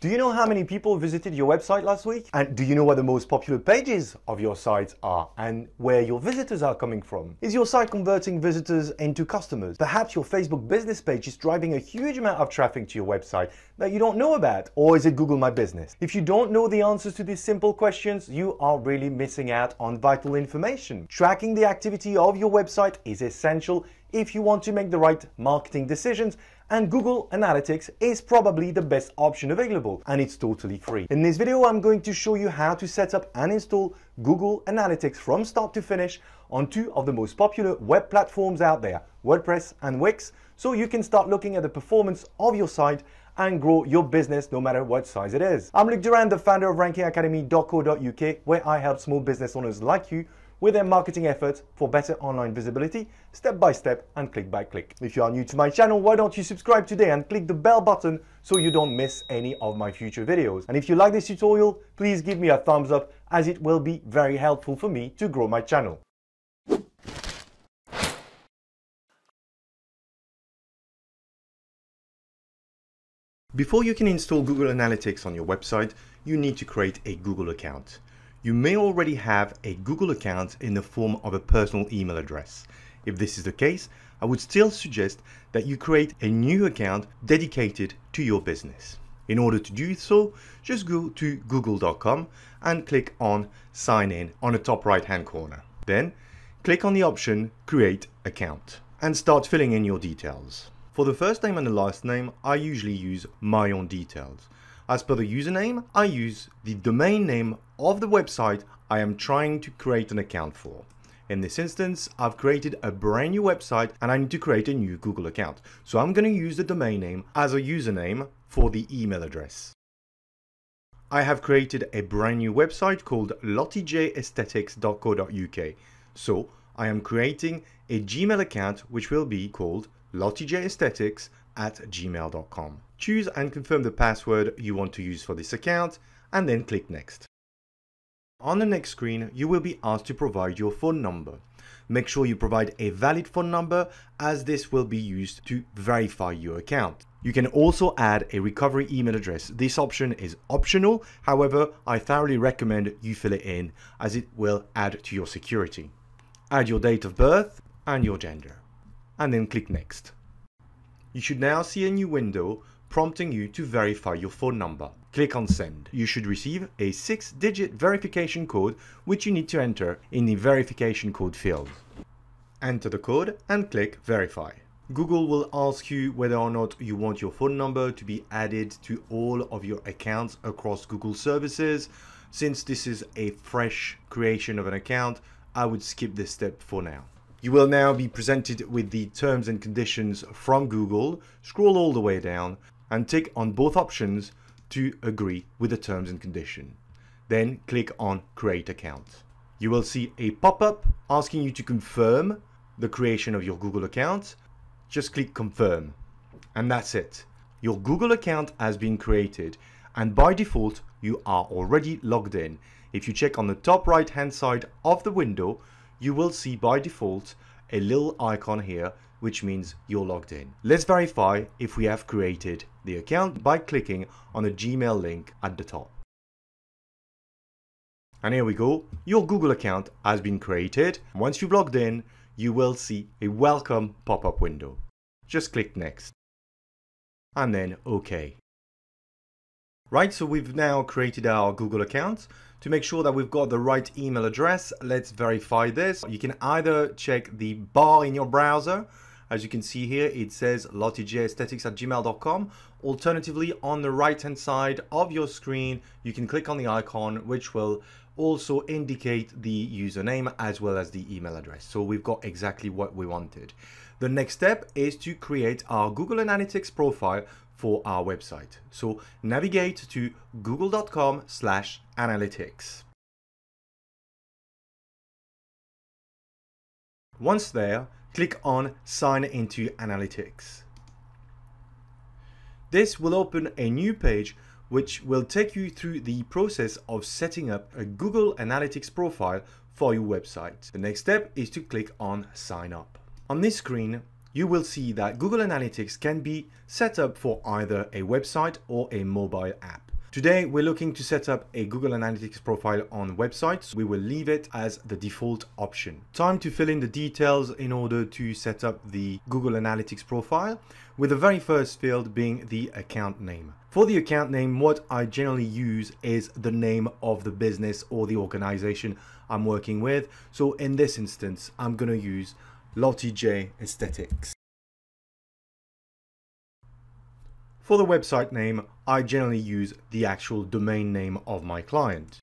Do you know how many people visited your website last week? And do you know what the most popular pages of your site are and where your visitors are coming from? Is your site converting visitors into customers? Perhaps your Facebook business page is driving a huge amount of traffic to your website that you don't know about. Or is it Google My Business? If you don't know the answers to these simple questions, you are really missing out on vital information. Tracking the activity of your website is essential if you want to make the right marketing decisions and Google Analytics is probably the best option available and it's totally free. In this video, I'm going to show you how to set up and install Google Analytics from start to finish on two of the most popular web platforms out there, WordPress and Wix, so you can start looking at the performance of your site and grow your business no matter what size it is. I'm Luke Durand, the founder of rankingacademy.co.uk, where I help small business owners like you with their marketing efforts for better online visibility, step by step and click by click. If you are new to my channel, why don't you subscribe today and click the bell button so you don't miss any of my future videos. And if you like this tutorial, please give me a thumbs up as it will be very helpful for me to grow my channel. Before you can install Google Analytics on your website, you need to create a Google account. You may already have a Google account in the form of a personal email address. If this is the case, I would still suggest that you create a new account dedicated to your business. In order to do so, just go to google.com and click on sign in on the top right hand corner. Then click on the option create account and start filling in your details. For the first name and the last name, I usually use my own details. As per the username, I use the domain name of the website I am trying to create an account for. In this instance, I've created a brand new website and I need to create a new Google account. So I'm going to use the domain name as a username for the email address. I have created a brand new website called lottiejaesthetics.co.uk. So I am creating a Gmail account which will be called lottiejaesthetics at gmail.com. Choose and confirm the password you want to use for this account and then click next. On the next screen, you will be asked to provide your phone number. Make sure you provide a valid phone number as this will be used to verify your account. You can also add a recovery email address. This option is optional, however, I thoroughly recommend you fill it in as it will add to your security. Add your date of birth and your gender, and then click next. You should now see a new window prompting you to verify your phone number. Click on send. You should receive a 6-digit verification code which you need to enter in the verification code field. Enter the code and click verify. Google will ask you whether or not you want your phone number to be added to all of your accounts across Google services. Since this is a fresh creation of an account, I would skip this step for now. You will now be presented with the terms and conditions from Google. Scroll all the way down and tick on both options to agree with the terms and condition. Then click on create account. You will see a pop-up asking you to confirm the creation of your Google account. Just click confirm and that's it. Your Google account has been created and by default you are already logged in. If you check on the top right hand side of the window you will see by default a little icon here which means you're logged in. Let's verify if we have created the account by clicking on the Gmail link at the top. And here we go, your Google account has been created. Once you've logged in, you will see a welcome pop-up window. Just click next. And then OK. Right, so we've now created our Google account. To make sure that we've got the right email address, let's verify this. You can either check the bar in your browser. As you can see here, it says lottiejaesthetics at gmail.com. Alternatively, on the right hand side of your screen, you can click on the icon, which will also indicate the username as well as the email address. So we've got exactly what we wanted. The next step is to create our Google Analytics profile for our website. So navigate to google.com slash analytics. Once there, click on sign into analytics. This will open a new page which will take you through the process of setting up a Google Analytics profile for your website. The next step is to click on sign up. On this screen, you will see that Google Analytics can be set up for either a website or a mobile app. Today, we're looking to set up a Google Analytics profile on websites. We will leave it as the default option. Time to fill in the details in order to set up the Google Analytics profile, with the very first field being the account name. For the account name, what I generally use is the name of the business or the organization I'm working with. So in this instance, I'm going to use Lottie J Aesthetics. For the website name, I generally use the actual domain name of my client.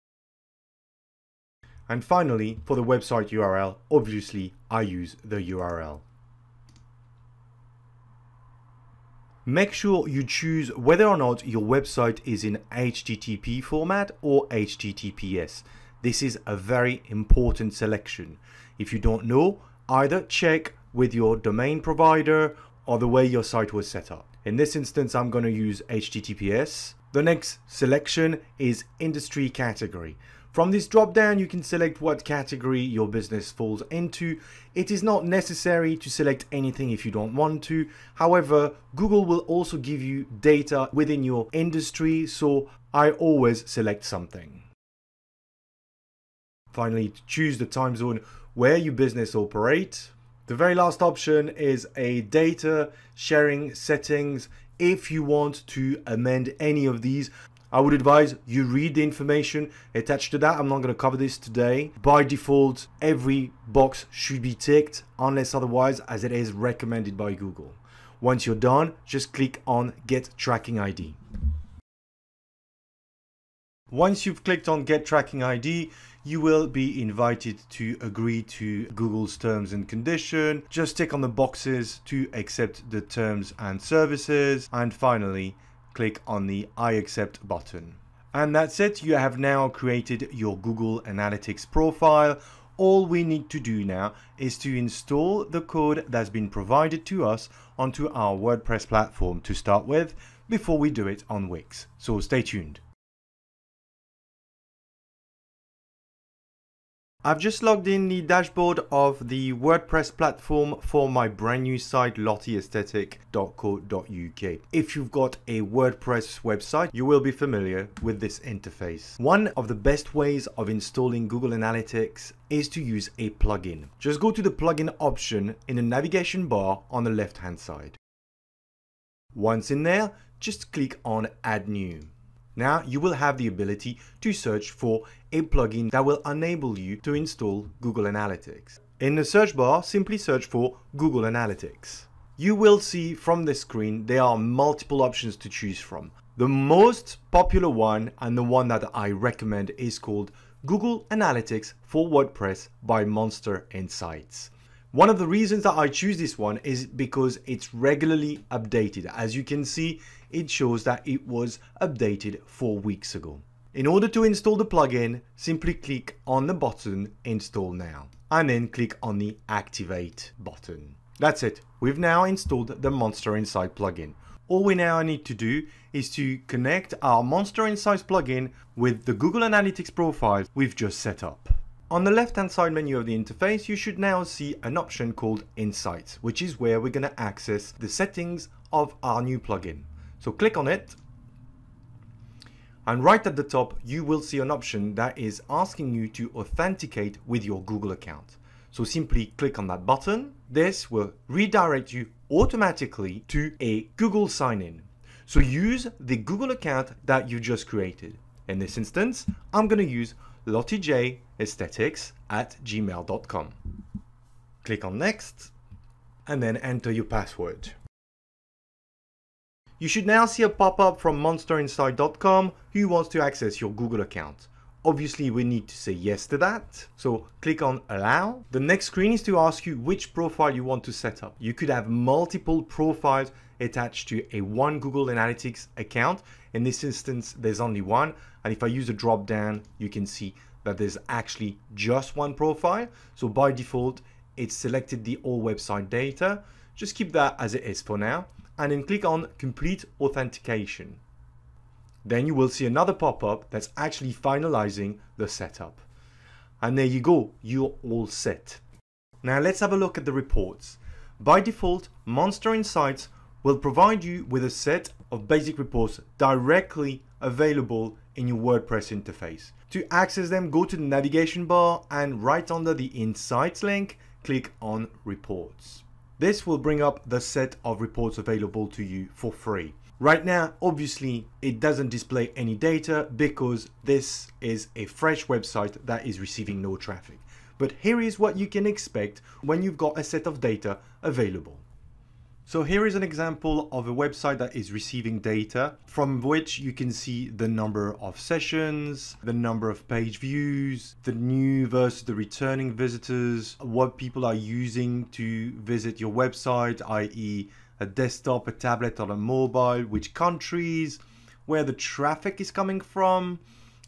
And finally, for the website URL, obviously I use the URL. Make sure you choose whether or not your website is in HTTP format or HTTPS. This is a very important selection. If you don't know, either check with your domain provider or the way your site was set up. In this instance, I'm going to use HTTPS. The next selection is industry category. From this drop down, you can select what category your business falls into. It is not necessary to select anything if you don't want to. However, Google will also give you data within your industry, so I always select something. Finally, choose the time zone where your business operates. The very last option is a data sharing settings. If you want to amend any of these, I would advise you read the information attached to that. I'm not going to cover this today. By default, every box should be ticked unless otherwise as it is recommended by Google. Once you're done, just click on Get Tracking ID. Once you've clicked on Get Tracking ID, you will be invited to agree to Google's terms and condition. Just tick on the boxes to accept the terms and services. And finally, click on the I accept button. And that's it. You have now created your Google Analytics profile. All we need to do now is to install the code that's been provided to us onto our WordPress platform to start with before we do it on Wix. So stay tuned. I've just logged in the dashboard of the WordPress platform for my brand new site lottieaesthetic.co.uk. If you've got a WordPress website, you will be familiar with this interface. One of the best ways of installing Google Analytics is to use a plugin. Just go to the plugin option in the navigation bar on the left hand side. Once in there, just click on add new. Now you will have the ability to search for a plugin that will enable you to install Google Analytics. In the search bar, simply search for Google Analytics. You will see from the screen there are multiple options to choose from. The most popular one and the one that I recommend is called Google Analytics for WordPress by Monster Insights. One of the reasons that I choose this one is because it's regularly updated. As you can see, it shows that it was updated four weeks ago. In order to install the plugin, simply click on the button Install Now and then click on the Activate button. That's it. We've now installed the Monster Insight plugin. All we now need to do is to connect our Monster Insights plugin with the Google Analytics profile we've just set up. On the left hand side menu of the interface, you should now see an option called Insights, which is where we're going to access the settings of our new plugin. So click on it. And right at the top, you will see an option that is asking you to authenticate with your Google account. So simply click on that button. This will redirect you automatically to a Google sign-in. So use the Google account that you just created. In this instance, I'm going to use lottiejAesthetics at gmail.com. Click on next and then enter your password. You should now see a pop-up from monsterinsight.com who wants to access your Google account. Obviously, we need to say yes to that. So click on allow. The next screen is to ask you which profile you want to set up. You could have multiple profiles attached to a one Google Analytics account. In this instance, there's only one. And if I use a drop down, you can see that there's actually just one profile. So by default, it's selected the all website data. Just keep that as it is for now. And then click on complete authentication. Then you will see another pop-up that's actually finalizing the setup. And there you go, you're all set. Now let's have a look at the reports. By default, Monster Insights will provide you with a set of basic reports directly available in your WordPress interface. To access them, go to the navigation bar and right under the Insights link, click on Reports. This will bring up the set of reports available to you for free. Right now, obviously, it doesn't display any data because this is a fresh website that is receiving no traffic. But here is what you can expect when you've got a set of data available. So here is an example of a website that is receiving data from which you can see the number of sessions, the number of page views, the new versus the returning visitors, what people are using to visit your website, i.e. a desktop, a tablet or a mobile, which countries, where the traffic is coming from,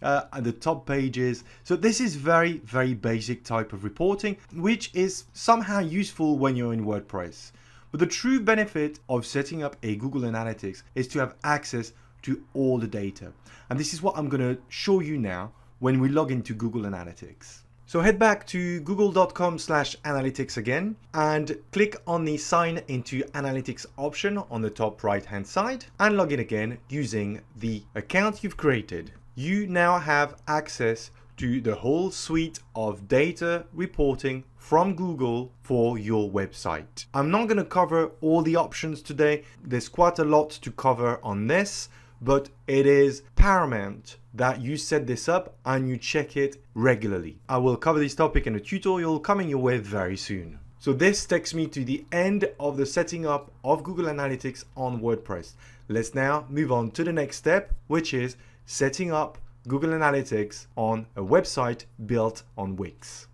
uh, and the top pages. So this is very, very basic type of reporting, which is somehow useful when you're in WordPress. But the true benefit of setting up a Google Analytics is to have access to all the data. And this is what I'm going to show you now when we log into Google Analytics. So head back to google.com slash analytics again and click on the sign into analytics option on the top right hand side and log in again using the account you've created. You now have access to the whole suite of data reporting from Google for your website. I'm not going to cover all the options today. There's quite a lot to cover on this, but it is paramount that you set this up and you check it regularly. I will cover this topic in a tutorial coming your way very soon. So this takes me to the end of the setting up of Google Analytics on WordPress. Let's now move on to the next step, which is setting up Google Analytics on a website built on Wix.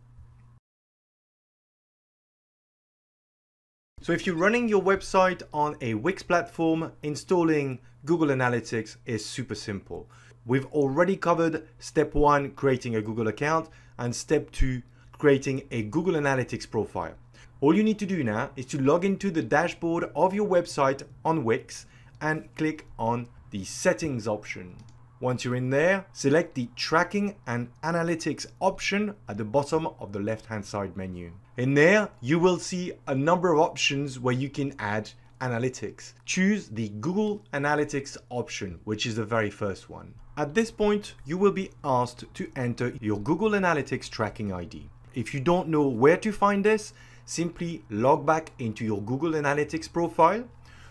So if you're running your website on a Wix platform, installing Google Analytics is super simple. We've already covered step one, creating a Google account, and step two, creating a Google Analytics profile. All you need to do now is to log into the dashboard of your website on Wix and click on the settings option. Once you're in there, select the tracking and analytics option at the bottom of the left hand side menu. In there, you will see a number of options where you can add analytics. Choose the Google Analytics option, which is the very first one. At this point, you will be asked to enter your Google Analytics tracking ID. If you don't know where to find this, simply log back into your Google Analytics profile,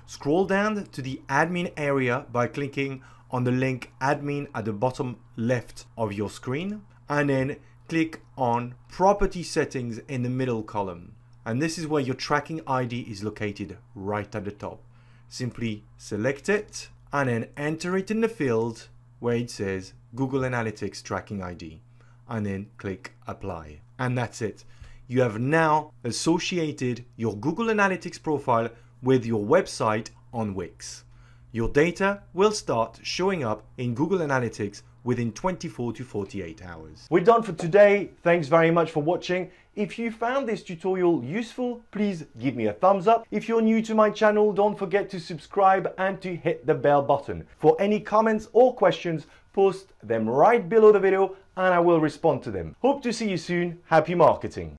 scroll down to the admin area by clicking on the link admin at the bottom left of your screen and then click on property settings in the middle column. And this is where your tracking ID is located right at the top. Simply select it and then enter it in the field where it says Google Analytics tracking ID and then click apply. And that's it. You have now associated your Google Analytics profile with your website on Wix your data will start showing up in Google Analytics within 24 to 48 hours. We're done for today. Thanks very much for watching. If you found this tutorial useful, please give me a thumbs up. If you're new to my channel, don't forget to subscribe and to hit the bell button. For any comments or questions, post them right below the video and I will respond to them. Hope to see you soon. Happy marketing.